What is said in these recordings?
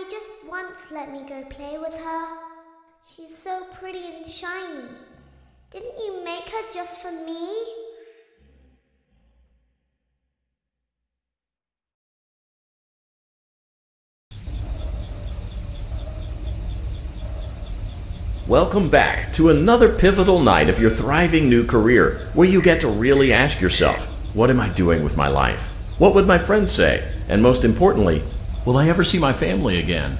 Daddy just once let me go play with her. She's so pretty and shiny. Didn't you make her just for me? Welcome back to another pivotal night of your thriving new career, where you get to really ask yourself, what am I doing with my life? What would my friends say? And most importantly, will I ever see my family again?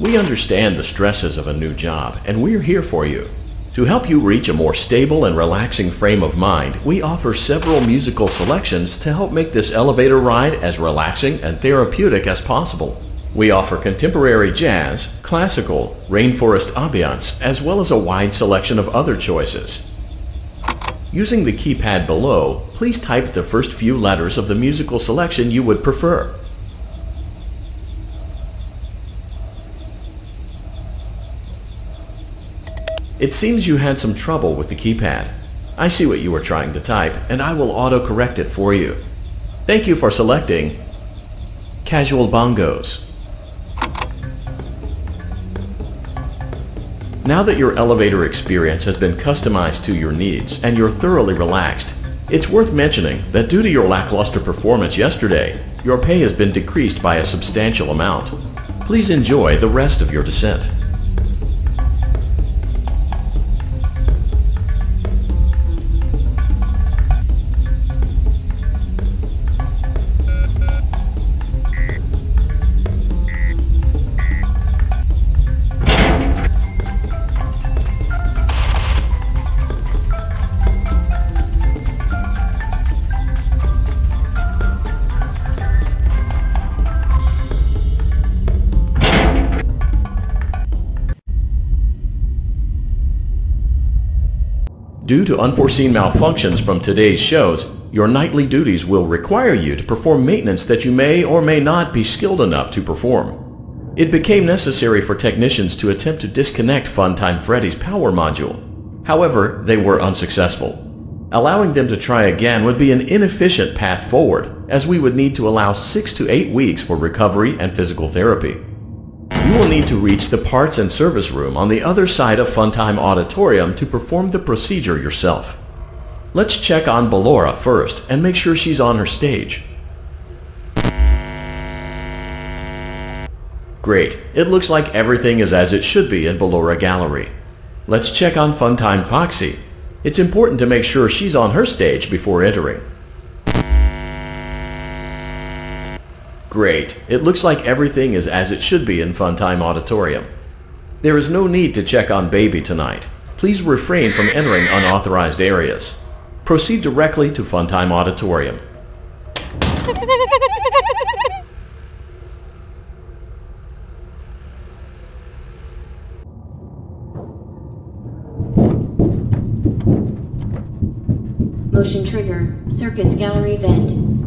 We understand the stresses of a new job, and we're here for you. To help you reach a more stable and relaxing frame of mind, we offer several musical selections to help make this elevator ride as relaxing and therapeutic as possible. We offer contemporary jazz, classical, rainforest ambiance, as well as a wide selection of other choices. Using the keypad below, please type the first few letters of the musical selection you would prefer. It seems you had some trouble with the keypad. I see what you were trying to type, and I will auto-correct it for you. Thank you for selecting Casual Bongos. Now that your elevator experience has been customized to your needs and you're thoroughly relaxed, it's worth mentioning that due to your lackluster performance yesterday, your pay has been decreased by a substantial amount. Please enjoy the rest of your descent. Due to unforeseen malfunctions from today's shows, your nightly duties will require you to perform maintenance that you may or may not be skilled enough to perform. It became necessary for technicians to attempt to disconnect Funtime Freddy's power module. However, they were unsuccessful. Allowing them to try again would be an inefficient path forward, as we would need to allow 6 to 8 weeks for recovery and physical therapy. You will need to reach the parts and service room on the other side of Funtime Auditorium to perform the procedure yourself. Let's check on Ballora first and make sure she's on her stage. Great, it looks like everything is as it should be in Ballora Gallery. Let's check on Funtime Foxy. It's important to make sure she's on her stage before entering. Great. It looks like everything is as it should be in Funtime Auditorium. There is no need to check on Baby tonight. Please refrain from entering unauthorized areas. Proceed directly to Funtime Auditorium. Motion trigger. Circus gallery vent.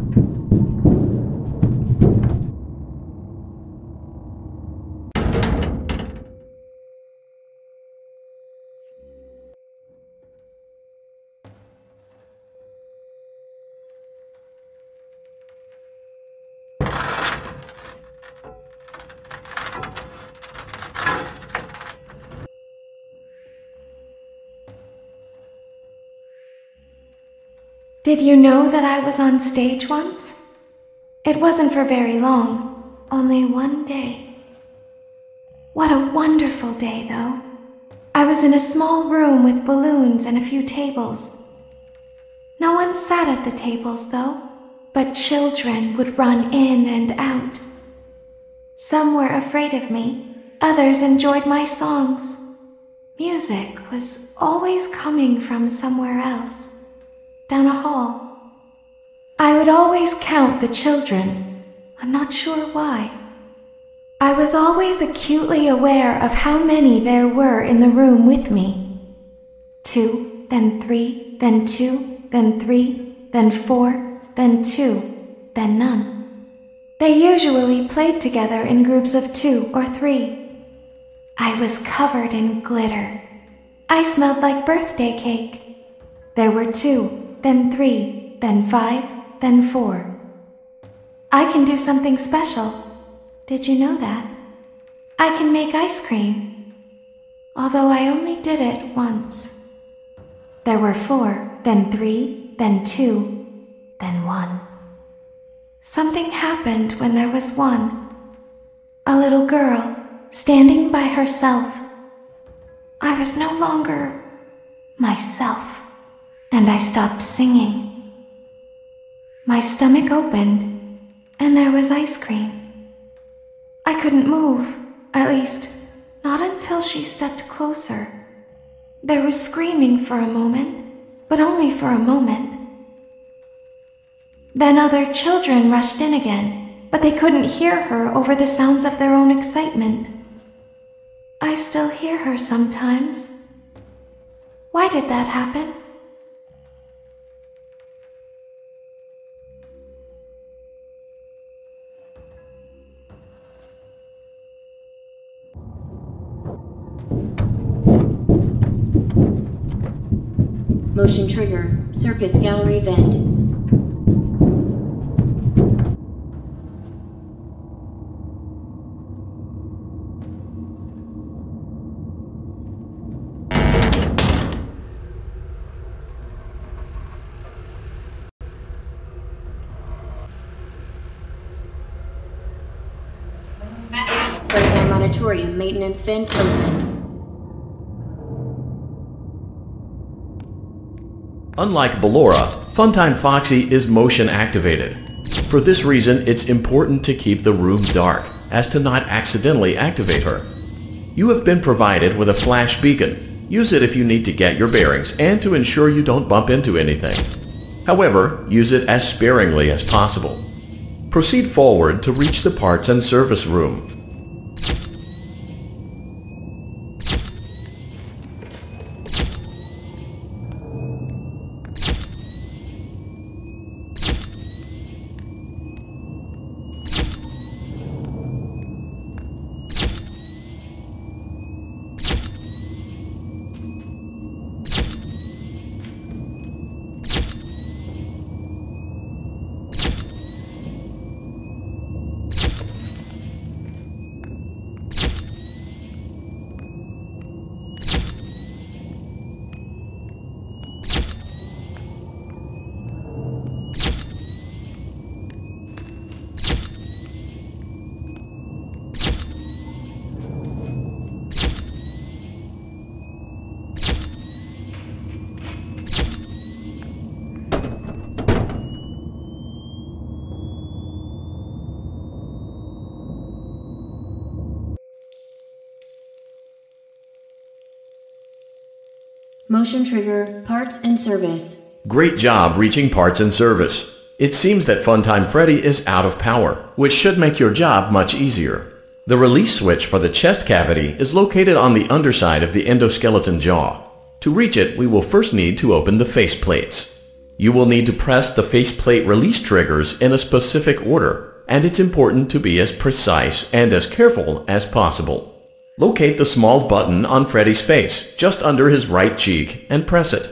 Did you know that I was on stage once? It wasn't for very long, only one day. What a wonderful day, though. I was in a small room with balloons and a few tables. No one sat at the tables, though, but children would run in and out. Some were afraid of me, others enjoyed my songs. Music was always coming from somewhere else down a hall. I would always count the children. I'm not sure why. I was always acutely aware of how many there were in the room with me. Two, then three, then two, then three, then four, then two, then none. They usually played together in groups of two or three. I was covered in glitter. I smelled like birthday cake. There were two, then three, then five, then four. I can do something special. Did you know that? I can make ice cream. Although I only did it once. There were four, then three, then two, then one. Something happened when there was one. A little girl standing by herself. I was no longer myself, and I stopped singing. My stomach opened, and there was ice cream. I couldn't move, at least, not until she stepped closer. There was screaming for a moment, but only for a moment. Then other children rushed in again, but they couldn't hear her over the sounds of their own excitement. I still hear her sometimes. Why did that happen? Motion trigger. Circus gallery vent. Funtime Auditorium maintenance vent opened. Unlike Ballora, Funtime Foxy is motion activated. For this reason, it's important to keep the room dark, as to not accidentally activate her. You have been provided with a flash beacon. Use it if you need to get your bearings and to ensure you don't bump into anything. However, use it as sparingly as possible. Proceed forward to reach the parts and service room. Motion trigger. Parts and service. Great job reaching parts and service. It seems that Funtime Freddy is out of power, which should make your job much easier. The release switch for the chest cavity is located on the underside of the endoskeleton jaw. To reach it, we will first need to open the face plates. You will need to press the faceplate release triggers in a specific order, and it's important to be as precise and as careful as possible. Locate the small button on Freddy's face, just under his right cheek, and press it.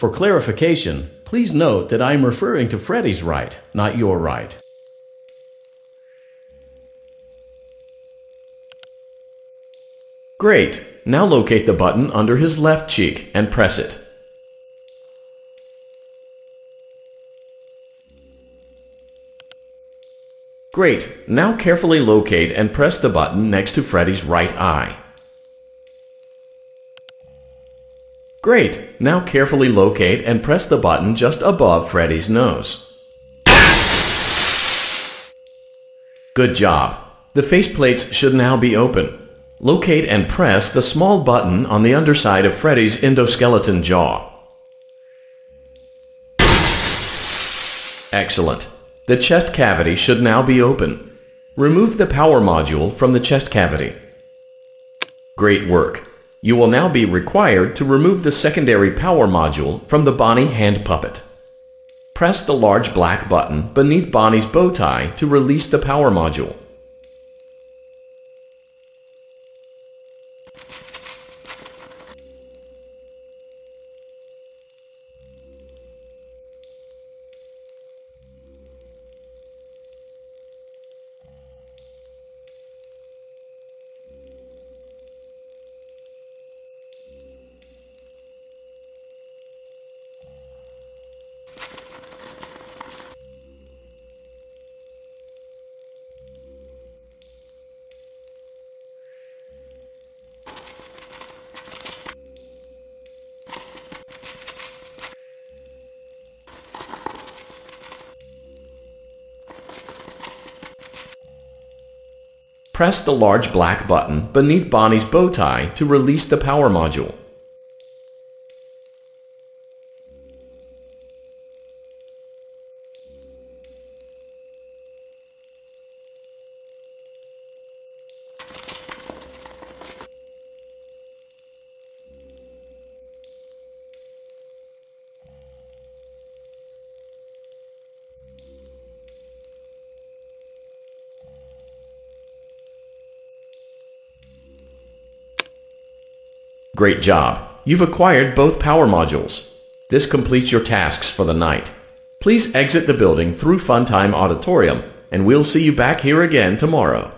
For clarification, please note that I am referring to Freddy's right, not your right. Great! Now locate the button under his left cheek and press it. Great! Now carefully locate and press the button next to Freddy's right eye. Great! Now carefully locate and press the button just above Freddy's nose. Good job! The faceplates should now be open. Locate and press the small button on the underside of Freddy's endoskeleton jaw. Excellent. The chest cavity should now be open. Remove the power module from the chest cavity. Great work. You will now be required to remove the secondary power module from the Bonnie hand puppet. Press the large black button beneath Bonnie's bow tie to release the power module. Press the large black button beneath Bonnie's bow tie to release the power module. Great job. You've acquired both power modules. This completes your tasks for the night. Please exit the building through Funtime Auditorium, and we'll see you back here again tomorrow.